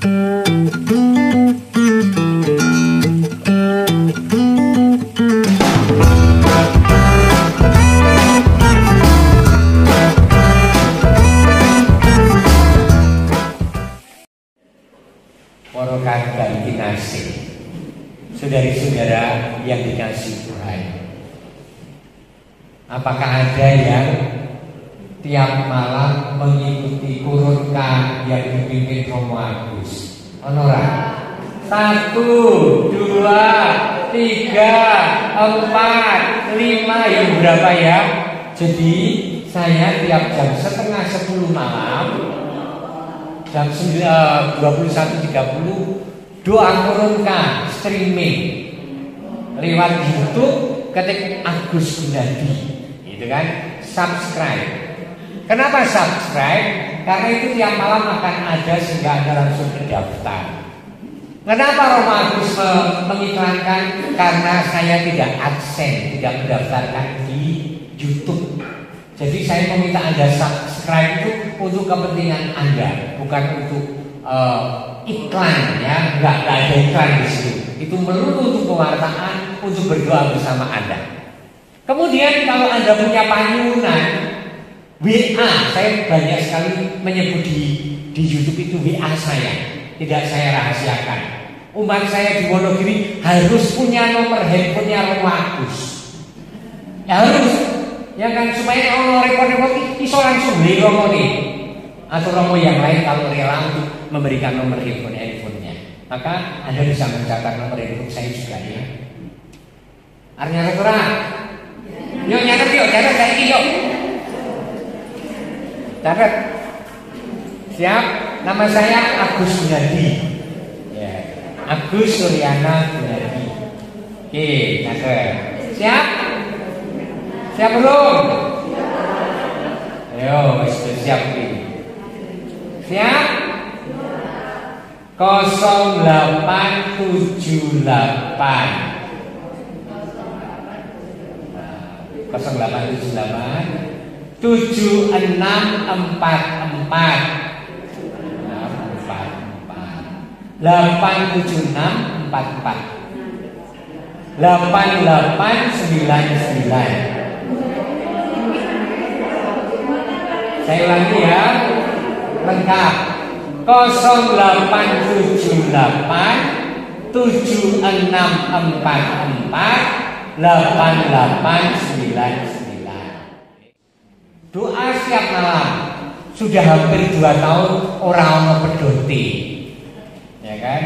Saudari-saudara yang dipimpin Romo Agus? Honora Satu, dua, tiga, empat, lima. Ya berapa ya? Jadi saya tiap jam setengah sepuluh malam Jam 21.30 doa kurunkan streaming. Lewat YouTube ketik Agus Gunadi. Itu kan? Subscribe. Kenapa subscribe karena itu tiap malam akan ada sehingga anda langsung terdaftar kenapa Roma Agus mengiklankan karena saya tidak adsen tidak mendaftarkan di YouTube jadi saya meminta anda subscribe itu untuk kepentingan anda bukan untuk uh, iklan ya, nggak ada iklan di situ. Itu melulu untuk pewartaan, untuk berdoa bersama Anda. Kemudian kalau Anda punya panyunan WA, saya banyak sekali menyebut di di YouTube itu WA saya, tidak saya rahasiakan. Umat saya di Wonogiri harus punya nomor handphonenya Romo Agus. Ya harus, ya kan supaya kalau repot-repot iso langsung beli Romo nih. Atau Romo yang lain kalau rela untuk memberikan nomor handphone handphonenya. Maka anda bisa mencatat nomor handphone saya juga ya. Artinya retora yuk nyatet yuk catat saya yuk catat siap? Nama saya Agus Gunadi ya. Agus Suryana Gunadi oke catat siap? Siap belum? Ayo siap ini. Siap? 0878 0878 7644 876 44 8899 Saya ulangi ya. Lengkap. 0878 7644 8899 Doa siap malam. Sudah hampir dua tahun orang pedoti. Ya kan?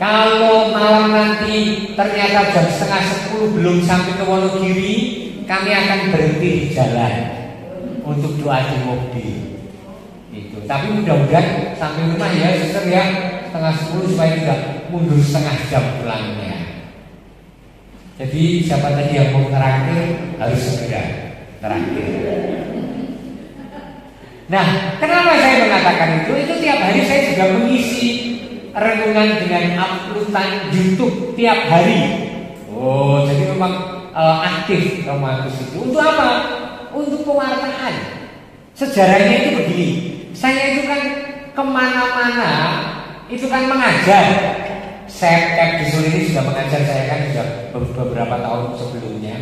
Kalau malam nanti ternyata jam setengah sepuluh belum sampai ke Wonogiri kami akan berhenti di jalan untuk doa di mobil. Itu. Tapi mudah-mudahan sampai rumah ya suster ya setengah sepuluh supaya tidak mundur setengah jam pulangnya. Jadi siapa tadi yang mau terakhir harus segera terakhir. Nah, kenapa saya mengatakan itu? Itu tiap hari saya juga mengisi renungan dengan uploadan YouTube tiap hari. Oh, jadi memang uh, aktif romantis itu. Untuk apa? Untuk pewartaan. Sejarahnya itu begini. Saya itu kan ke mana-mana itu kan mengajar. Saya di Solo ini sudah mengajar saya kan sudah beberapa tahun sebelumnya.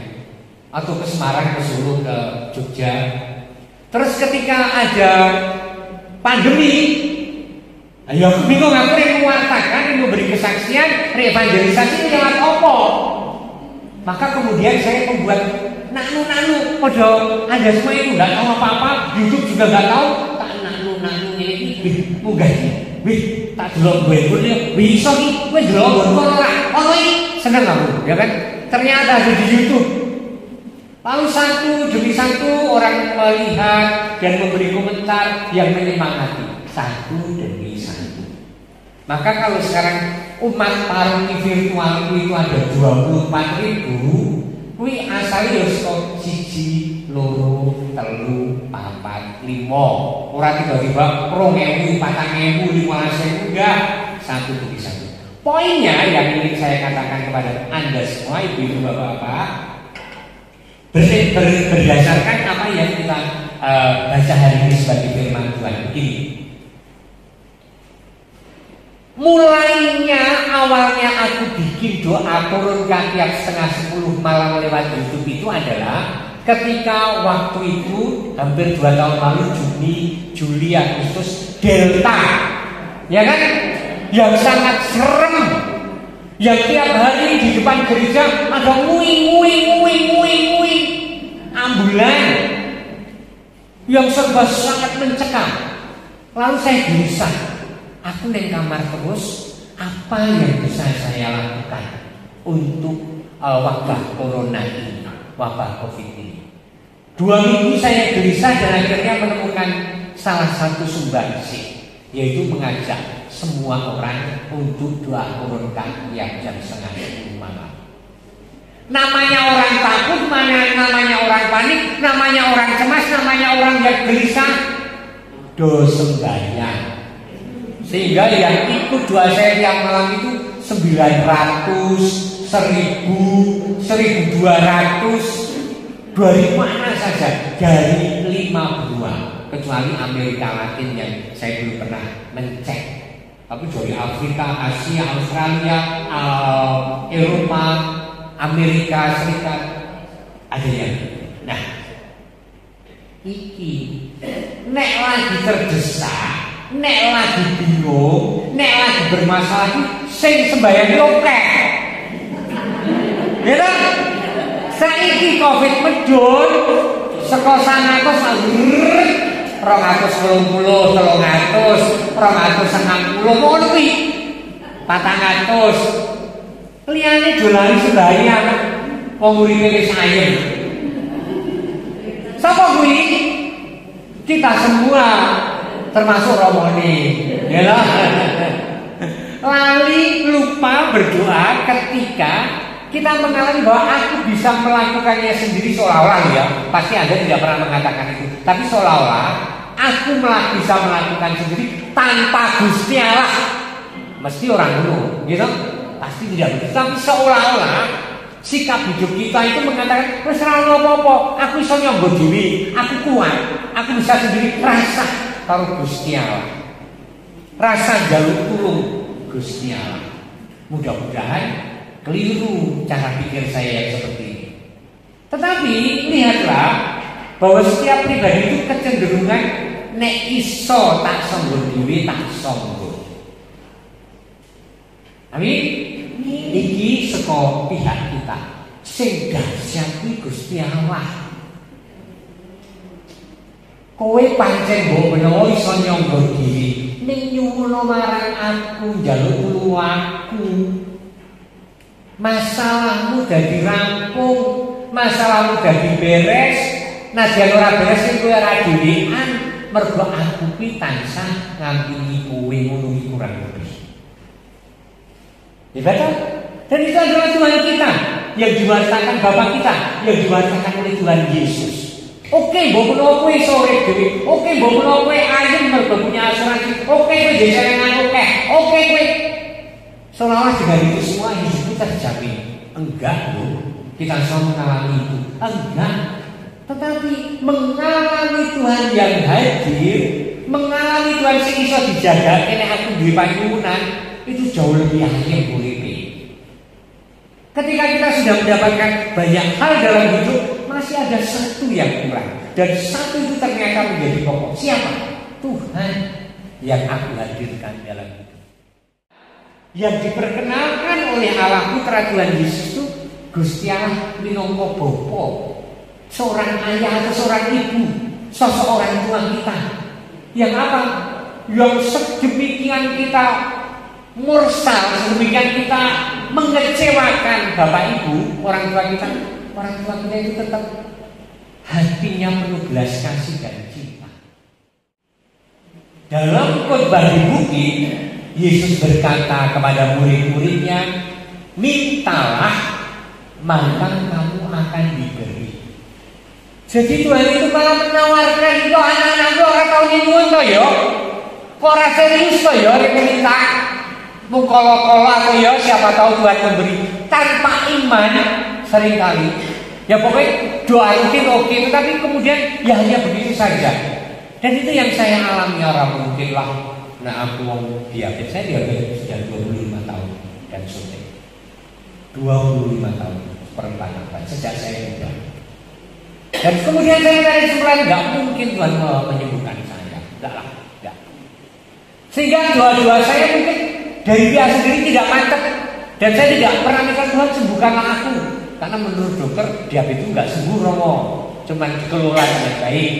Atau ke Semarang, ke Solo, ke Jogja. Terus ketika ada pandemi, ayo bingung aku yang mengatakan yang memberi kesaksian, reevangelisasi lewat opo. Maka kemudian saya membuat nanu-nanu, podo Anda semua itu nggak tahu apa-apa, YouTube juga nggak tahu, nanu-nanunya ini wih munggah wih tak delok gue pun ya bisa nih gue delok gue ora ono seneng aku ya kan ternyata ada di YouTube lalu satu demi satu orang melihat dan memberi komentar yang menyemangati. Satu demi satu. Maka kalau sekarang umat paruni virtual itu ada 24 ribu Kui asal ya siji loro telu papat limo ora tiba-tiba rong ewu patang ewu lima ewu enggak. Satu demi satu. Poinnya yang ingin saya katakan kepada anda semua ibu ibu bapak bapak ber, ber, berdasarkan apa yang kita uh, baca hari ini sebagai firman Tuhan. Ini Mulainya awalnya aku bikin doa turunkan tiap setengah sepuluh malam lewat YouTube itu adalah ketika waktu itu hampir dua tahun lalu Juni, Juli, Agustus Delta, ya kan? Yang sangat serem, yang tiap hari di depan gereja ada muing, muing, muing, muing, ambulan, yang serba sangat mencekam. Lalu saya gelisah, aku di kamar terus, apa yang bisa saya lakukan untuk uh, wabah corona ini, wabah covid ini. Dua minggu saya gelisah dan akhirnya menemukan salah satu sumbangsih, yaitu mengajak semua orang untuk doa turunkan yang jam setengah malam. Namanya orang takut, namanya orang panik, namanya orang cemas, namanya orang yang gelisah, dosa banyak. Sehingga yang ikut doa saya tiap malam itu 900, 1000, 1200, 2000 mana saja? Dari lima buah kecuali Amerika Latin yang saya belum pernah mencek. Tapi dari Afrika, Asia, Australia, uh, Eropa, Amerika Serikat. Ada yang nah iki nek lagi terdesak nek lagi bingung nek lagi bermasalah sing sembahyang oke. Ya kan saiki covid medun saka sangatus rong atus telung puluh telung atus rong puluh patang liyane dolari sembahyang wong uripe wis ayem sapa kuwi? Kita semua termasuk Romoni ya lah lali lupa berdoa ketika kita mengalami bahwa aku bisa melakukannya sendiri seolah-olah ya pasti anda tidak pernah mengatakan itu. Tapi seolah-olah aku bisa melakukan sendiri tanpa Gusti Allah. Mesti orang dulu gitu pasti tidak begitu. Tapi seolah-olah sikap hidup kita itu mengatakan wis ora apa-apa aku iso nyonggo dhewe aku kuat aku bisa sendiri. Rasa karo Gusti Allah. Rasa jaluk tulung Gusti Allah. Mudah-mudahan keliru cara pikir saya yang seperti ini. Tetapi lihatlah bahwa setiap pribadi itu kecenderungan nek iso tak sombong dhewe tak sombong Amin iki saka pihak kita. Sing dahsyat kuwi Gusti Allah. Kowe pancen mbok menawa iso nyangga diri. Ning nyuwun marang aku njaluk tulung aku masalahmu dadi rampung masalahmu dadi beres. Najan ora beres sing kowe ora dhewean mergo aku kuwi tansah ngampingi kowe ngono kurang lebih Ibadah dan itu adalah Tuhan kita yang diwarisakan Bapak kita yang diwarisakan oleh Tuhan Yesus. Oke, mbok menawa kowe sore dhewe. Oke, menawa kowe ayem mergo punya asuransi. Oke, kowe jajanan oke. Oke, kowe seolah-olah itu semua hidup kita dijamin. Enggak, loh. Kita semua mengalami itu. Enggak. Tetapi mengalami Tuhan yang hadir, mengalami Tuhan sing iso dijaga kene aku duwe panyuwunan, itu jauh lebih ayem uripe. Ketika kita sudah mendapatkan banyak hal dalam hidup, masih ada satu yang kurang. Dan satu itu ternyata menjadi pokok. Siapa? Tuhan yang aku hadirkan dalam hidup. Yang diperkenalkan oleh Allah Putra Tuhan Yesus itu Gusti Allah minangka bapa, seorang ayah atau seorang ibu, sosok orang tua kita. Yang apa? Yang sedemikian kita mursal sedemikian kita mengecewakan bapak ibu orang tua kita orang tua kita itu tetap hatinya penuh belas kasih dan cinta. Dalam khotbah di bukit Yesus berkata kepada murid-muridnya mintalah maka kamu akan diberi. Jadi Tuhan itu malah menawarkan itu anak-anakku orang tahu toh ya Kok serius toh ya minta mengkolo-kolo atau ya siapa tahu Tuhan memberi tanpa iman sering kali ya pokoknya doa mungkin oke tapi kemudian ya hanya begitu saja dan itu yang saya alami orang mungkin lah Nah aku mau diabetes, saya diabetes sudah 25 tahun dan suntik. 25 tahun perempuan apa sejak saya muda. Dan kemudian saya mencari kesimpulan nggak mungkin Tuhan menyembuhkan saya, enggak lah, enggak. Sehingga dua-dua saya mungkin dari dia sendiri tidak mantap dan saya tidak pernah minta Tuhan sembuhkanlah aku karena menurut dokter diabetes itu nggak sembuh romo, cuman dikelola dengan baik.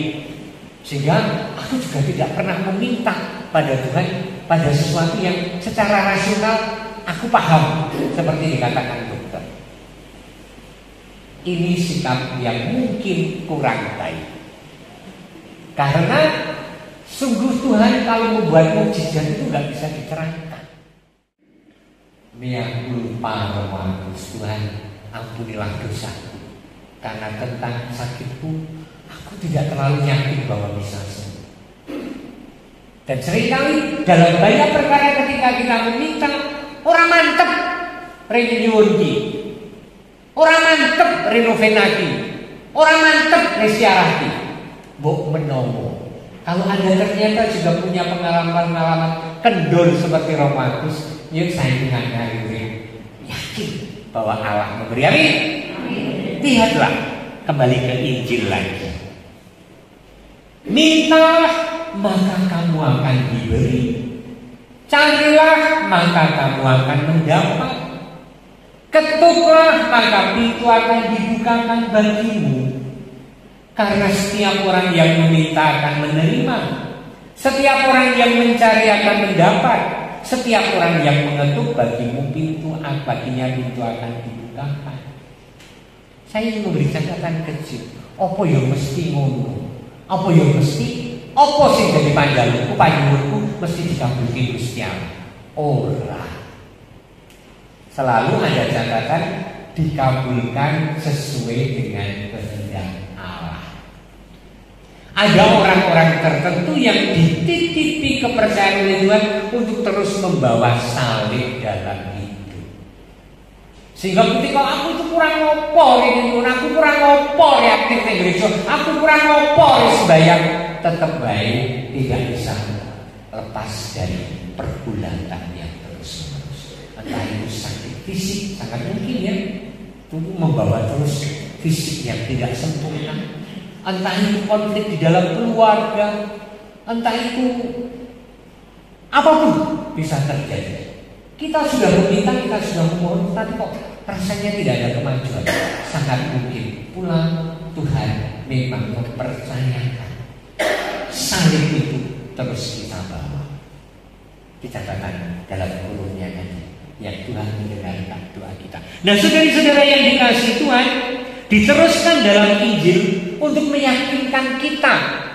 Sehingga aku juga tidak pernah meminta pada Tuhan pada sesuatu yang secara rasional aku paham seperti dikatakan dokter. Ini sikap yang mungkin kurang baik. Karena sungguh Tuhan kalau membuat mujizat itu nggak bisa diterangkan. Miak lupa romantis Tuhan ampunilah dosaku karena tentang sakitku aku tidak terlalu yakin bahwa bisa sembuh. Dan sering kali dalam banyak perkara ketika kita meminta orang mantep pengen Orang mantep renovenasi. Orang mantep resiarati. Bok menomo. Kalau anda ternyata juga punya pengalaman-pengalaman kendor seperti Romatus, yuk saya ingatkan yakin bahwa Allah memberi. Amin. Lihatlah kembali ke Injil lagi. Mintalah maka kamu akan diberi. Carilah maka kamu akan mendapat. Ketuklah maka pintu akan dibukakan bagimu. Karena setiap orang yang meminta akan menerima. Setiap orang yang mencari akan mendapat. Setiap orang yang mengetuk bagimu pintu baginya pintu akan dibukakan. Saya ingin memberi catatan kecil. Apa yang mesti ngono? Apa yang mesti? Apa sih jadi panjalku, panjurku mesti dikabulkan Gusti Allah? Ora. Selalu ada catatan dikabulkan sesuai dengan kehendak. Ada orang-orang tertentu yang dititipi kepercayaan oleh Tuhan untuk terus membawa salib dalam hidup. Sehingga ketika aku itu kurang ngopo ini aku kurang ngopo ya gereja, aku kurang ngopo ya sembahyang, tetap baik tidak bisa lepas dari pergulatan yang terus menerus. Entah itu sakit fisik sangat mungkin ya, itu membawa terus fisik yang tidak sempurna. Entah itu konflik di dalam keluarga, entah itu apa pun bisa terjadi. Kita sudah meminta, kita sudah memohon, tapi kok rasanya tidak ada kemajuan. Sangat mungkin pulang Tuhan memang mempercayakan salib itu terus kita bawa. Kita katakan dalam kurungnya nanti yang Tuhan mendengarkan doa kita. Nah saudara-saudara yang dikasih Tuhan diteruskan dalam Injil untuk meyakinkan kita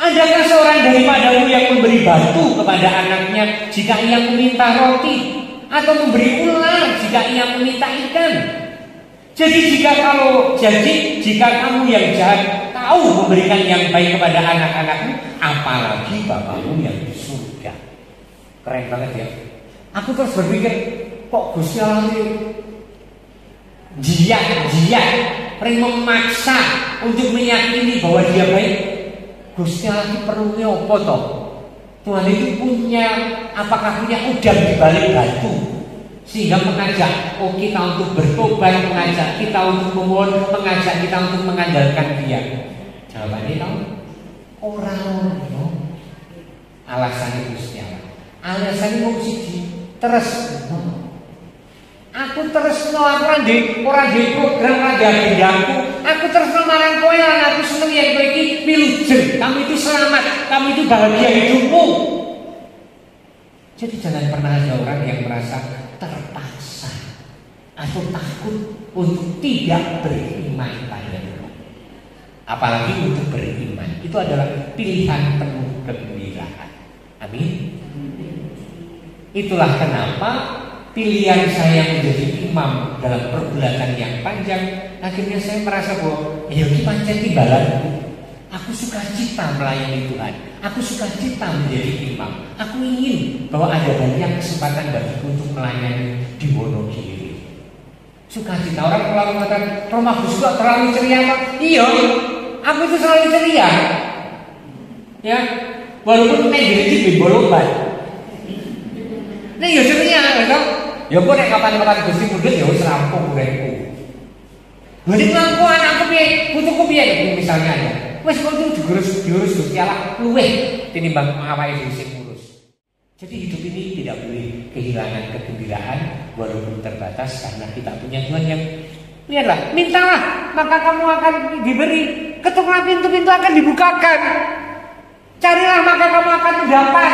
Adakah seorang daripadamu yang memberi batu kepada anaknya jika ia meminta roti atau memberi ular jika ia meminta ikan? Jadi jika kalau jadi jika kamu yang jahat tahu memberikan yang baik kepada anak-anakmu, apalagi bapakmu yang di surga. Keren banget ya. Aku terus berpikir, kok Gusti Allah ini jiat, jiat, memaksa untuk meyakini bahwa dia baik Gusti Allah perlunya apa toh? Tuhan itu punya apakah punya udang di balik batu sehingga mengajak oh kita untuk bertobat, mengajak kita untuk memohon, mengajak kita untuk mengandalkan Dia. Jawabannya tahu orang no. Alasannya Gusti Allah. Alasannya siji terus Aku terus aku di orang di program ora di Aku terus marang kowe lan aku seneng yang kowe iki wilujeng. Kamu itu selamat, kamu itu bahagia hidupmu. Jadi jangan pernah ada orang yang merasa terpaksa atau takut untuk tidak beriman pada Tuhan. Apalagi untuk beriman. Itu adalah pilihan penuh kegembiraan. Amin. Itulah kenapa pilihan saya menjadi imam dalam pergulatan yang panjang akhirnya saya merasa bahwa ya ini pancen timbalan aku suka cita melayani Tuhan. Aku suka cita menjadi imam. Aku ingin bahwa ada banyak kesempatan bagiku untuk melayani di Wonogiri. Suka cita orang kalau mengatakan rumah Gus terlalu ceria apa iya aku itu selalu ceria. Ya Walaupun nek diri bimbol obat. Nek yo jenenge ya, ya kok nek kapan-kapan Gusti mundut ya wis rampung uripku. Lha nek anakku piye, putuku piye misalnya ya. Wis kok itu diurus diurus Gusti Allah luweh tinimbang awake dhewe sing ngurus. Jadi hidup ini tidak boleh kehilangan kegembiraan walaupun terbatas karena kita punya Tuhan yang lihatlah, mintalah maka kamu akan diberi, ketuklah pintu-pintu akan dibukakan. Carilah maka kamu akan mendapat.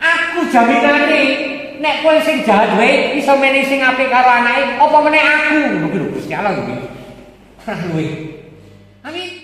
Aku jaminan nih, nek kowe sing jahat wae iso meneh sing apik karo anake apa meneh aku? Ngono lho Gusti Allah kuwi Amin